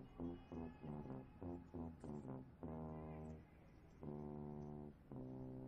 Thank you.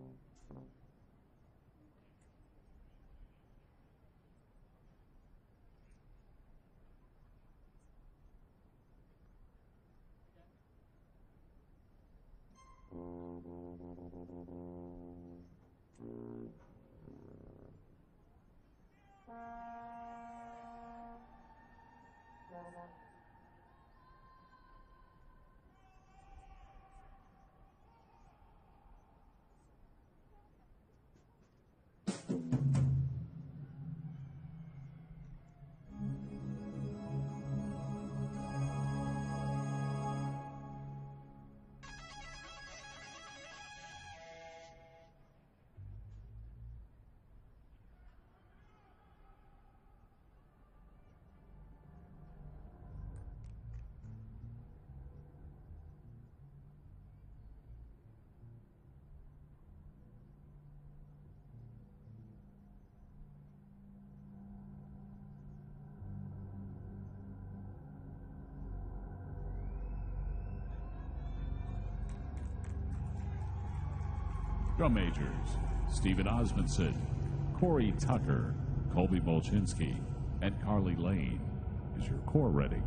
Drum majors Stephen Osmondson, Corey Tucker, Colby Molchinski, and Carly Lane. Is your corps ready?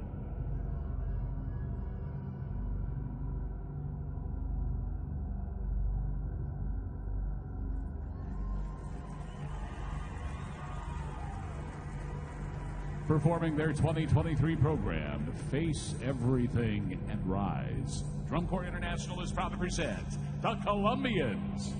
Performing their 2023 program, Face Everything and Rise. Drum Corps International is proud to present the Columbians.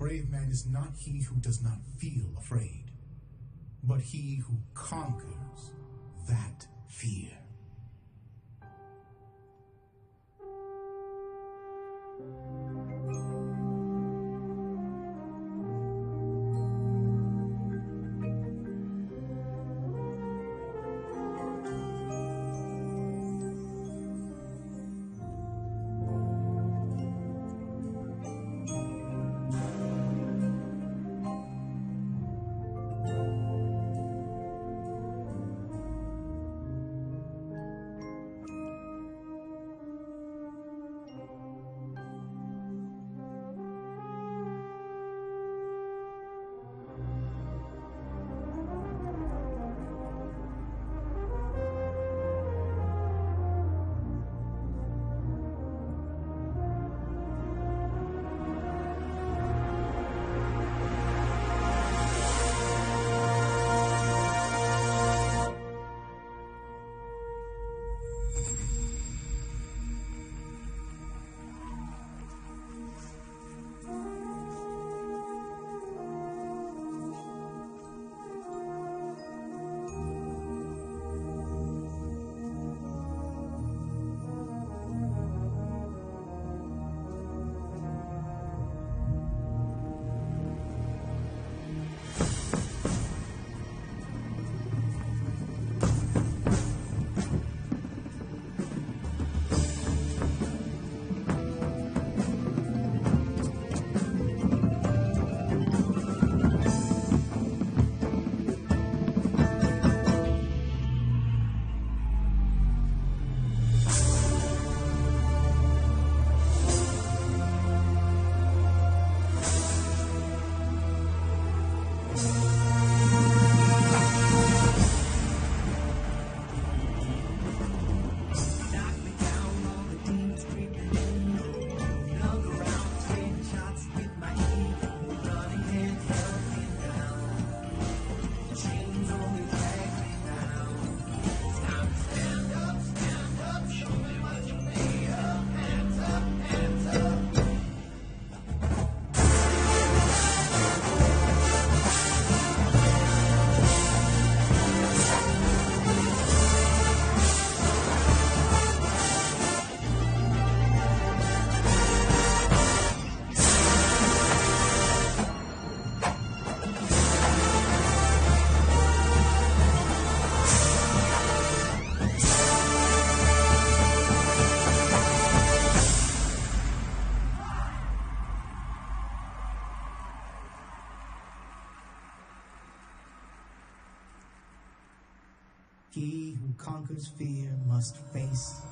Brave man is not he who does not feel afraid, but he who conquers that fear.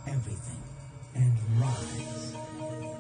Everything and rise.